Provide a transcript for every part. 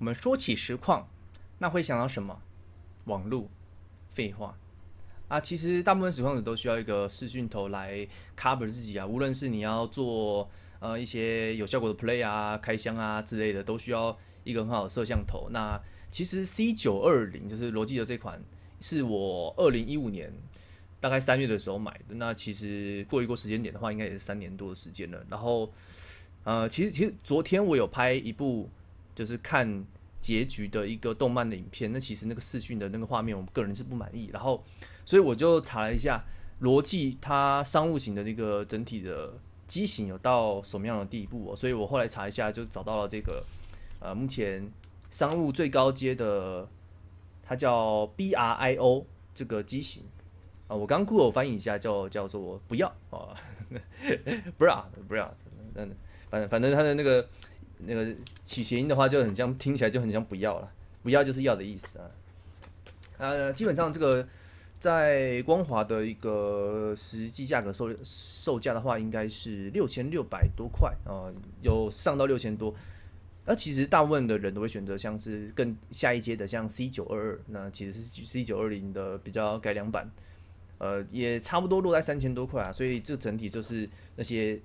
我们说起实况，那会想到什么？网络？废话啊！其实大部分实况者都需要一个视讯头来 cover 自己啊，无论是你要做呃一些有效果的 play 啊、开箱啊之类的，都需要一个很好的摄像头。那其实 C 九二零就是罗技的这款，是我二零一五年大概三月的时候买的。那其实过一过时间点的话，应该也是三年多的时间了。然后呃，其实其实昨天我有拍一部。就是看结局的一个动漫的影片，那其实那个视讯的那个画面，我个人是不满意。然后，所以我就查了一下，罗技它商务型的那个整体的机型有到什么样的地步？所以我后来查一下，就找到了这个，呃，目前商务最高阶的，它叫 BRIO 这个机型啊。我刚 Google 翻译一下，叫叫做不要 啊，不要不要，嗯，反正反正它的那个。那个起谐音的话就很像，听起来就很像不要了，不要就是要的意思啊。呃，基本上这个在光华的一个实际价格售售价的话，应该是六千六百多块啊，有上到六千多。那其实大部分的人都会选择像是更下一阶的，像 C 九二二，那其实是 C 九二零的比较改良版，呃，也差不多落在三千多块啊。所以这整体就是那些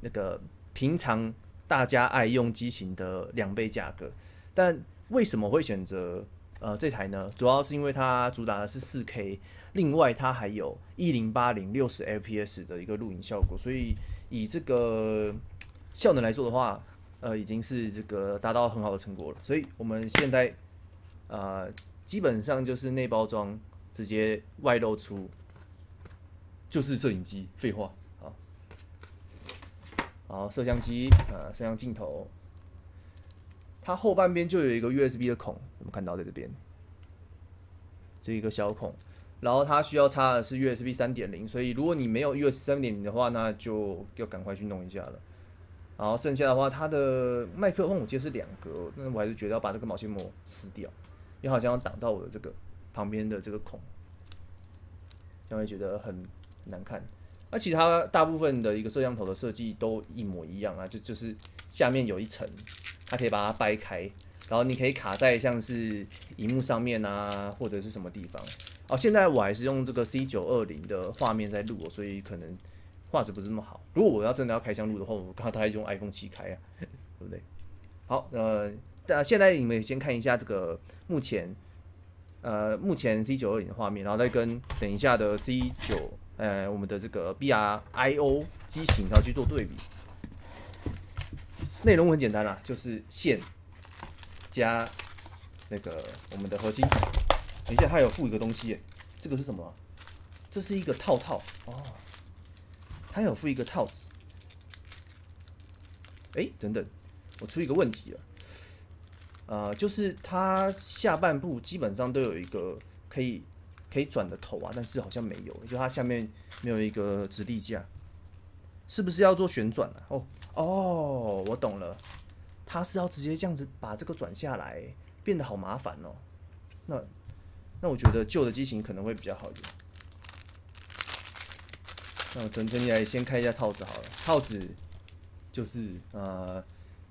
那个平常。大家爱用机型的两倍价格，但为什么会选择呃这台呢？主要是因为它主打的是四 K，另外它还有一零八零六十 FPS 的一个录影效果，所以以这个效能来说的话，呃已经是这个达到很好的成果了。所以我们现在呃基本上就是内包装直接外露出，就是摄影机，废话。然后，摄像机，呃，摄像镜头，它后半边就有一个 USB 的孔，我们看到在这边，这一个小孔，然后它需要插的是 USB 三点零，所以如果你没有 USB 三点零的话，那就要赶快去弄一下了。然后剩下的话，它的麦克风我记得是两格，那我还是觉得要把这个毛线膜撕掉，因为好像要挡到我的这个旁边的这个孔，这样会觉得很难看。那其他大部分的一个摄像头的设计都一模一样啊，就就是下面有一层，它可以把它掰开，然后你可以卡在像是荧幕上面啊，或者是什么地方。哦，现在我还是用这个 C 九二零的画面在录，所以可能画质不是那么好。如果我要真的要开箱录的话，我刚才用 iPhone 七开啊，对不对？好，呃，那现在你们先看一下这个目前，呃，目前 C 九二零的画面，然后再跟等一下的 C 九。呃，我们的这个 B R I O 机型，然后去做对比。内容很简单啦，就是线加那个我们的核心。等一下，它有附一个东西，这个是什么？这是一个套套哦，它有附一个套子。哎，等等，我出一个问题了。呃，就是它下半部基本上都有一个可以。可以转的头啊，但是好像没有，就它下面没有一个直立架，是不是要做旋转啊？哦哦，我懂了，它是要直接这样子把这个转下来，变得好麻烦哦。那那我觉得旧的机型可能会比较好一点。那我整整体来先看一下套子好了，套子就是呃，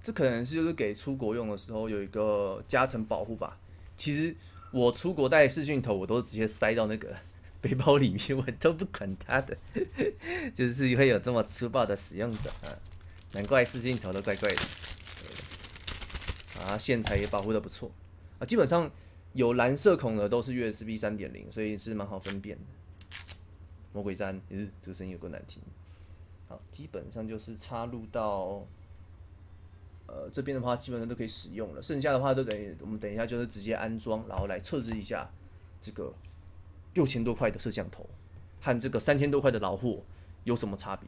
这可能是就是给出国用的时候有一个加成保护吧，其实。我出国带视讯头，我都直接塞到那个 背包里面，我都不管它的，就是会有这么粗暴的使用者啊，难怪视讯头都怪怪的。啊，线材也保护的不错啊，基本上有蓝色孔的都是 USB 三点零，所以是蛮好分辨的。魔鬼毡，嗯这个声音有够难听。好，基本上就是插入到。呃，这边的话基本上都可以使用了，剩下的话都等于我们等一下就是直接安装，然后来测试一下这个六千多块的摄像头和这个三千多块的老货有什么差别。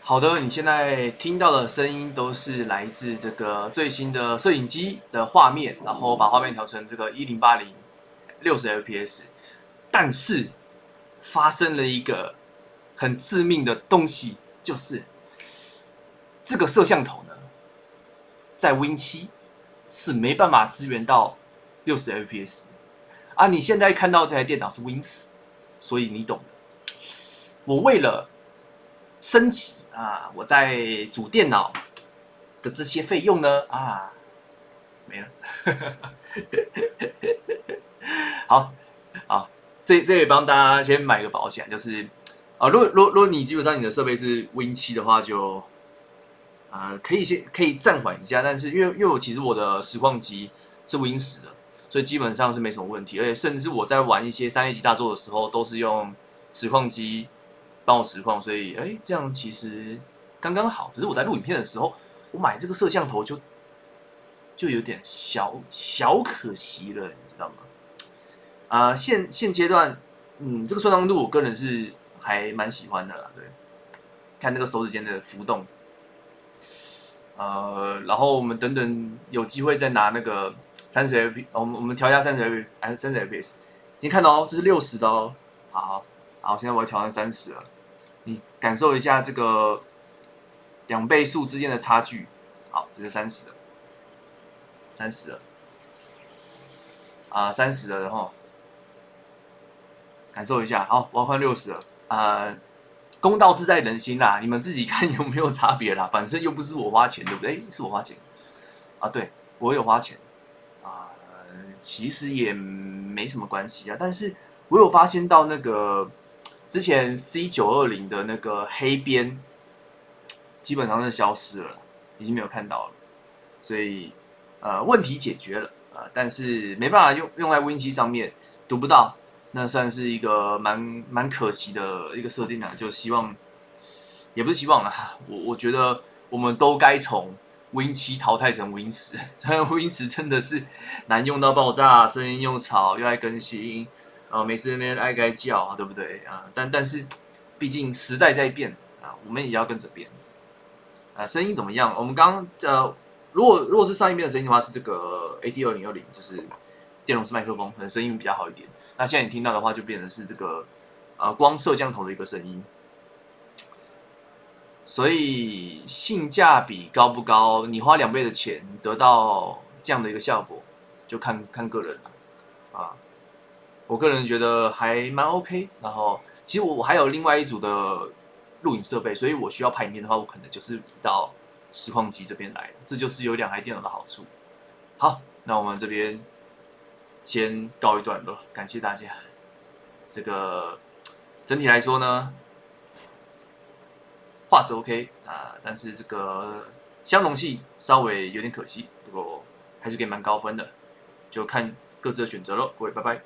好的，你现在听到的声音都是来自这个最新的摄影机的画面，然后把画面调成这个一零八零六十 fps，但是发生了一个很致命的东西。就是这个摄像头呢，在 Win 七是没办法支援到六十 FPS 啊！你现在看到这台电脑是 Win 十，所以你懂的。我为了升级啊，我在主电脑的这些费用呢？啊，没了。好，好，这这也帮大家先买个保险，就是啊，如果如果如果你基本上你的设备是 Win 七的话，就啊可以先可以暂缓一下，但是因为因为我其实我的实况机是 Win 十的，所以基本上是没什么问题，而且甚至我在玩一些三 A 级大作的时候，都是用实况机帮我实况，所以哎，这样其实刚刚好。只是我在录影片的时候，我买这个摄像头就就有点小小可惜了，你知道吗？啊，现现阶段，嗯，这个顺畅度我个人是还蛮喜欢的啦。对，看那个手指间的浮动，呃，然后我们等等有机会再拿那个三十 F，我们我们调一下三十 F，哎，三十 FPS，你看到哦，这是六十的哦，好，好，现在我要调成三十了，你感受一下这个两倍数之间的差距，好，这是三十的，三十了，啊，三十了，然后。感受一下，好，我要换六十了。呃，公道自在人心啦，你们自己 看有没有差别啦。反正又不是我花钱，对不对？是我花钱啊，对我有花钱啊，其实也没什么关系啊。但是我有发现到那个之前 C 九二零的那个黑边，基本上是消失了，已经没有看到了。所以呃，问题解决了啊，但是没办法用用在 Win 七上面，读不到。那算是一个蛮蛮可惜的一个设定啊，就希望也不是希望啊，我我觉得我们都该从 Win 七淘汰成 Win 十，这样 Win 十真的是难用到爆炸，声音又吵又爱更新，啊，每次那边爱该叫，对不对啊？但但是毕竟时代在变啊，我们也要跟着变啊。声音怎么样？我们刚呃，如果如果是上一遍的声音的话，是这个 AT 二零二零，就是电容式麦克风，可能声音比较好一点。那现在你听到的话，就变成是这个，呃，光摄像头的一个声音，所以性价比高不高？你花两倍的钱得到这样的一个效果，就看看个人了，啊，我个人觉得还蛮 OK。然后，其实我我还有另外一组的录影设备，所以我需要拍影片的话，我可能就是移到实况机这边来，这就是有两台电脑的好处。好，那我们这边。先告一段落，感谢大家。这个整体来说呢，画质 OK 啊，但是这个相容性稍微有点可惜，不过还是给蛮高分的，就看各自的选择喽。各位，拜拜。